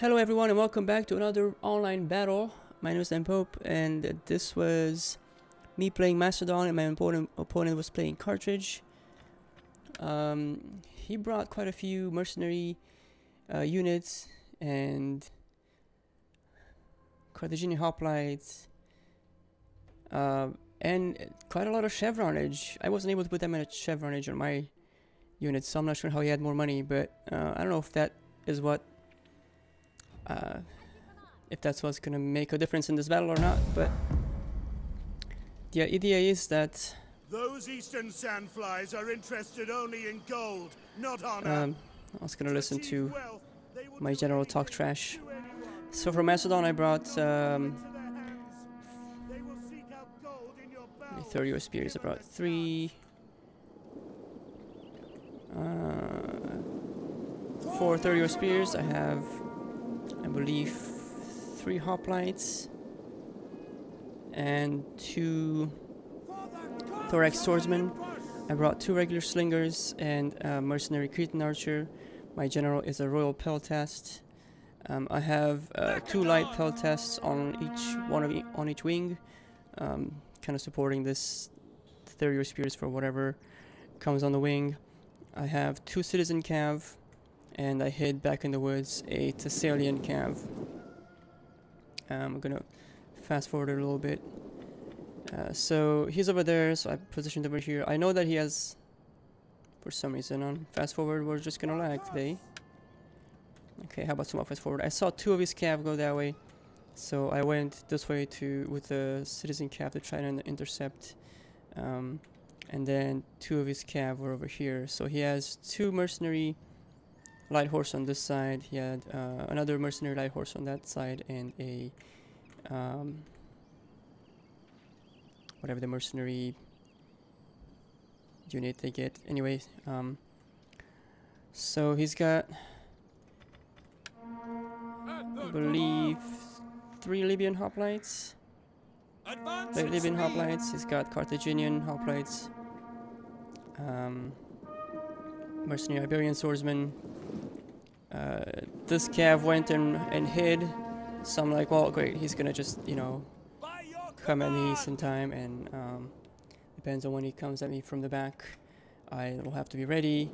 Hello everyone and welcome back to another online battle. My name is Ben Pope and this was me playing Macedon and my opponent, opponent was playing Carthage. Um, he brought quite a few mercenary uh, units and Carthaginian hoplites uh, and quite a lot of chevronage. I wasn't able to put that many chevronage on my units so I'm not sure how he had more money but uh, I don't know if that is what uh, if that's what's gonna make a difference in this battle or not, but the idea is that those eastern sandflies are interested only in gold, not honor. Um, I was gonna listen to my general talk trash. So for Macedon, I brought um, Thureos spears. I brought three, uh, four Thureos spears. I have I believe three hoplites and two thorax swordsmen. I brought two regular slingers and a mercenary Cretan archer. My general is a royal peltast. Um, I have uh, two light peltasts on each one of e on each wing, um, kind of supporting this Thureos spears for whatever comes on the wing. I have two citizen cav and I hid back in the woods a Thessalian cav. Um, I'm gonna fast forward a little bit. Uh, so he's over there, so I positioned over here. I know that he has, for some reason, on fast forward, we're just gonna lag today. Okay, how about some fast forward? I saw two of his cav go that way, so I went this way to with the citizen cav to try to intercept. Um, and then two of his cav were over here. So he has two mercenary light horse on this side. He had uh, another mercenary light horse on that side and a um, whatever the mercenary unit they get. Anyway, um, so he's got I believe three Libyan hoplites. Three Libyan hoplites. He's got Carthaginian hoplites. Um, mercenary Iberian swordsman, uh, this cav went and, and hid. So I'm like, well, great, he's gonna just, you know, come at me sometime, and um, depends on when he comes at me from the back. I will have to be ready.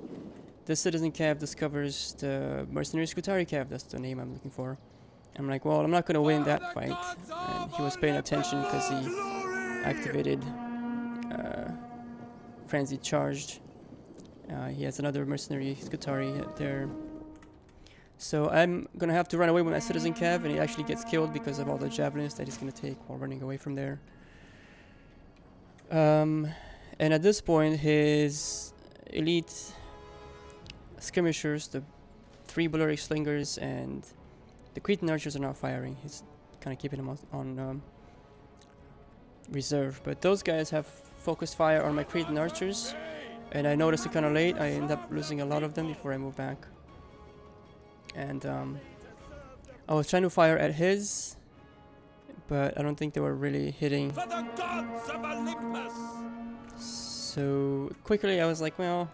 The citizen cav discovers the mercenary Scutari cav, that's the name I'm looking for. I'm like, well, I'm not gonna win that fight. And he was paying attention because he activated uh, Frenzy Charged. Uh, he has another mercenary Scutari there. So I'm gonna have to run away with my citizen cav and he actually gets killed because of all the javelins that he's gonna take while running away from there. Um, and at this point his elite skirmishers, the three Balearic slingers and the Cretan archers are not firing. He's kind of keeping them on, on um, reserve. But those guys have focused fire on my Cretan archers and I noticed it kind of late. I end up losing a lot of them before I move back and um, I was trying to fire at his, but I don't think they were really hitting. So quickly I was like, well,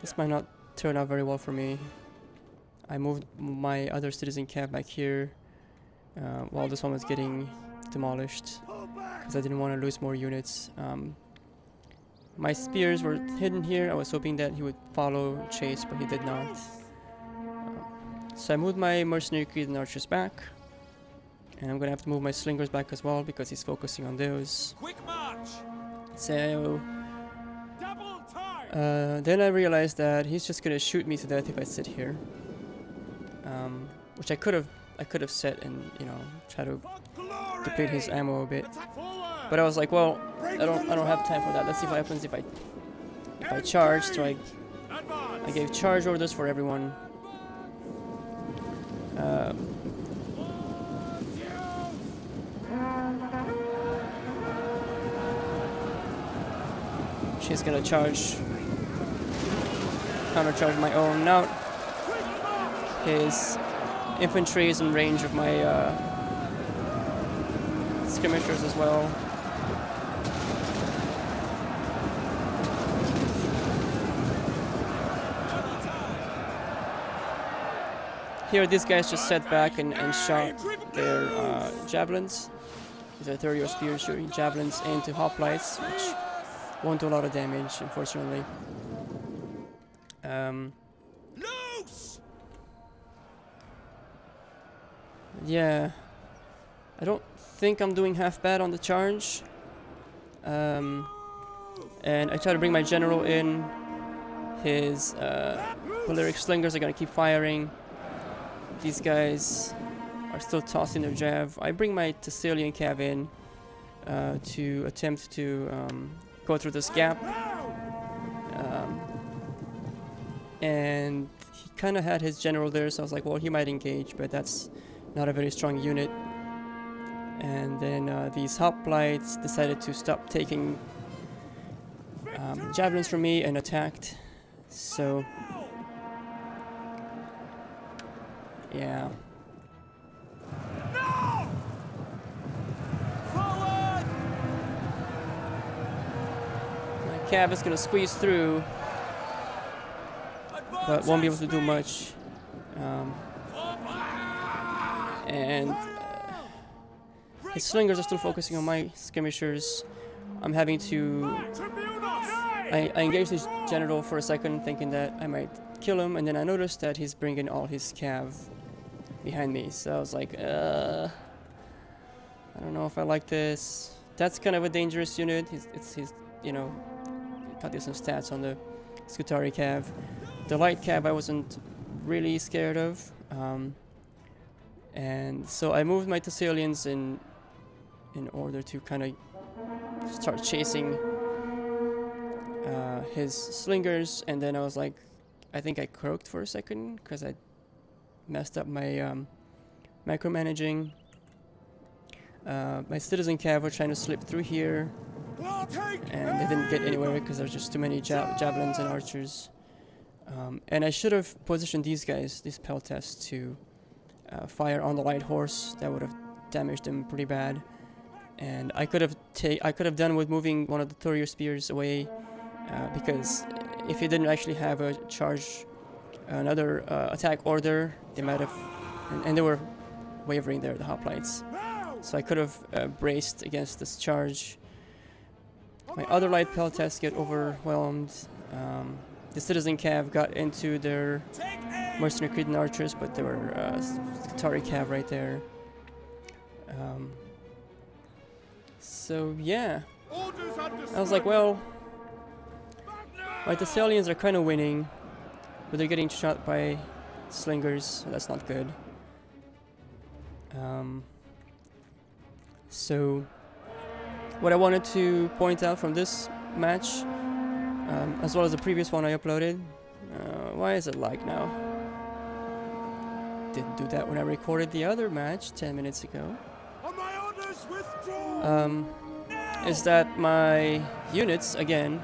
this might not turn out very well for me. I moved my other citizen camp back here uh, while this one was getting demolished because I didn't want to lose more units. Um, my spears were hidden here. I was hoping that he would follow chase, but he did not. So I moved my mercenary Cretan archers back. And I'm gonna have to move my slingers back as well because he's focusing on those. Quick march. So uh, then I realized that he's just gonna shoot me to death if I sit here. Um, which I could have I could have set and you know try to deplete his ammo a bit. But I was like, well, I don't I don't have time for that. Let's see what happens if I if I charge. So I I gave charge orders for everyone um, she's gonna charge, counter charge my own. Now his infantry is in range of my uh, skirmishers as well. Here these guys just sat back and, and shot their uh, javelins, their Thureos spear shooting javelins into hoplites, which won't do a lot of damage, unfortunately. Um, yeah, I don't think I'm doing half bad on the charge. Um, and I try to bring my general in. His uh, slingers are gonna keep firing. These guys are still tossing their jav. I bring my Thessalian cav in uh, to attempt to um, go through this gap. Um, and he kind of had his general there, so I was like, well, he might engage, but that's not a very strong unit. And then uh, these hoplites decided to stop taking um, javelins from me and attacked. So, yeah. No! Forward! My cab is gonna squeeze through, but won't be able to do much. Um, and uh, his slingers are still focusing on my skirmishers. I'm having to. I, I engaged his general for a second, thinking that I might kill him, and then I noticed that he's bringing all his cav behind me. So I was like, uh, I don't know if I like this. That's kind of a dangerous unit. He's, it's you know, got some stats on the Scutari cav. The light cav I wasn't really scared of. Um, and so I moved my Thessalians in in order to kind of start chasing uh, his slingers, and then I was like, I think I croaked for a second because I messed up my um, micromanaging. Uh, my citizen cav were trying to slip through here, and they didn't get anywhere because there's just too many ja javelins and archers. Um, and I should have positioned these guys, these peltasts, to uh, fire on the light horse. That would have damaged them pretty bad. And I could have I could have done with moving one of the Thureos spears away, uh, because if he didn't actually have a charge, another uh, attack order, they might have, and, and they were wavering there, the hoplites. So I could have uh, braced against this charge. My other light peltasts get overwhelmed. Um, the citizen cav got into their mercenary Cretan archers, but there were uh, cav right there. Um, so yeah, I was like, well, my Thessalians are kind of winning, but they're getting shot by slingers, so that's not good. Um, so, what I wanted to point out from this match, um, as well as the previous one I uploaded, uh, why is it like now? Didn't do that when I recorded the other match 10 minutes ago. Um, is that my units, again,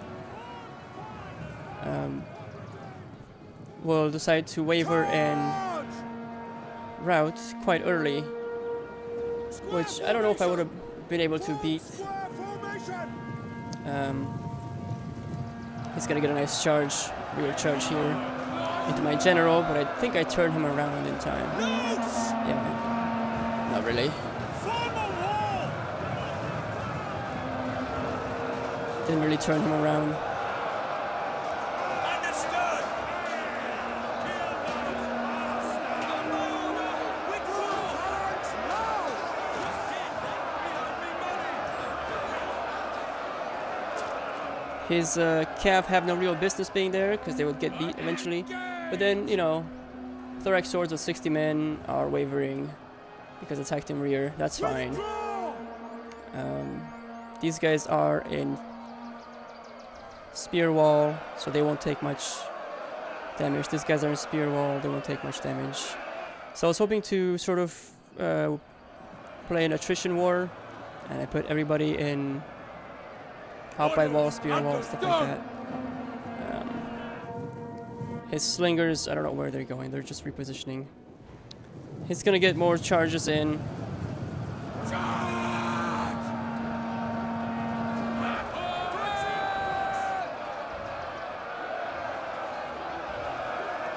um, will decide to waver and route quite early, which I don't know if I would have been able to beat. Um, he's gonna get a nice charge, real charge here into my general, but I think I turned him around in time. Yeah, not really. Didn't really turn him around. His uh, cav have no real business being there because they would get beat eventually. But then, you know, Thorax swords with 60 men are wavering because attacked in rear. That's fine. Um, these guys are in spear wall, so they won't take much damage. These guys are in spear wall, they won't take much damage. So I was hoping to sort of uh, play an attrition war, and I put everybody in out by wall, spear wall, stuff like that. Um, his slingers, I don't know where they're going. They're just repositioning. He's gonna get more charges in.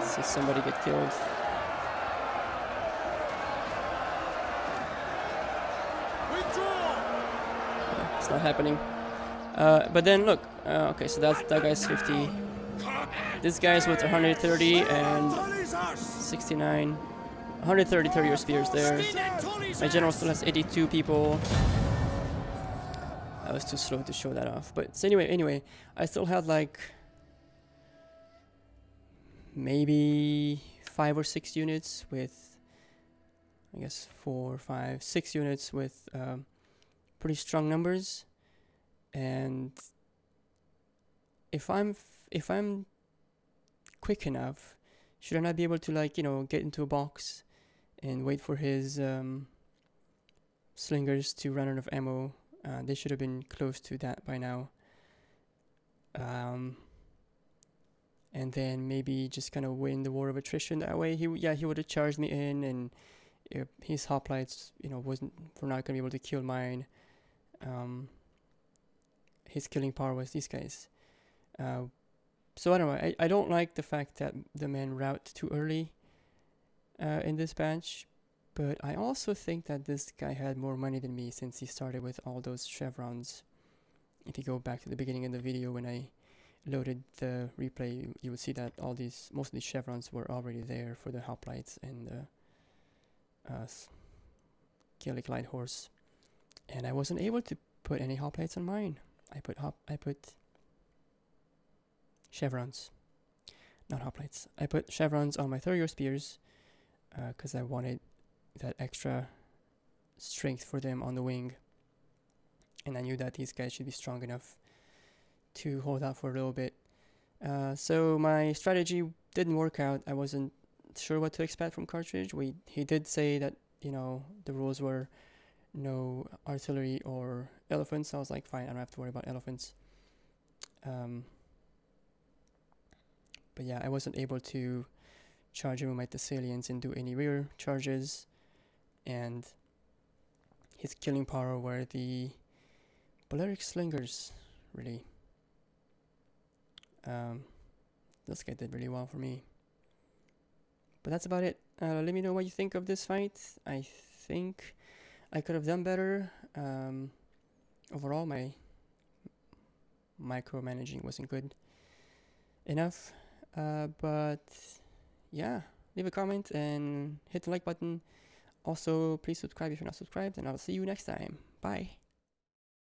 See somebody get killed. Yeah, it's not happening. Uh, but then look, uh, okay, so that's that guy's 50. This guy's with 130 and 69. 130 Thureos spears there. My general still has 82 people. I was too slow to show that off. But so anyway, anyway, I still had like maybe five or six units with I guess four, five, six units with um, pretty strong numbers, and if I'm if I'm quick enough, should I not be able to like you know get into a box and wait for his um, slingers to run out of ammo? Uh, they should have been close to that by now. Um, and then maybe just kind of win the war of attrition that way. He yeah he would have charged me in and uh, his hoplites, you know, wasn't were not gonna be able to kill mine. Um, his killing power was these guys. Uh, so I don't know. I, I don't like the fact that the men route too early uh, in this batch, but I also think that this guy had more money than me since he started with all those chevrons. If you go back to the beginning of the video when I loaded the replay, you, you would see that all these most of these chevrons were already there for the hoplites and the uh, Gaelic Light Horse, and I wasn't able to put any hoplites on mine. I put hop, I put chevrons, not hoplites. I put chevrons on my Thureos spears because uh, I wanted that extra strength for them on the wing, and I knew that these guys should be strong enough to hold out for a little bit. Uh, so my strategy didn't work out. I wasn't sure what to expect from Carthage. We he did say that you know the rules were no artillery or elephants. I was like, fine, I don't have to worry about elephants. Um, but yeah, I wasn't able to charge him with my Thessalians and do any rear charges, and his killing power were the Balearic Slingers, really. Um, this guy did really well for me. But that's about it. Uh, let me know what you think of this fight. I think I could have done better. Um, overall, my micromanaging wasn't good enough. Uh, but yeah, leave a comment and hit the like button. Also, please subscribe if you're not subscribed, and I'll see you next time. Bye.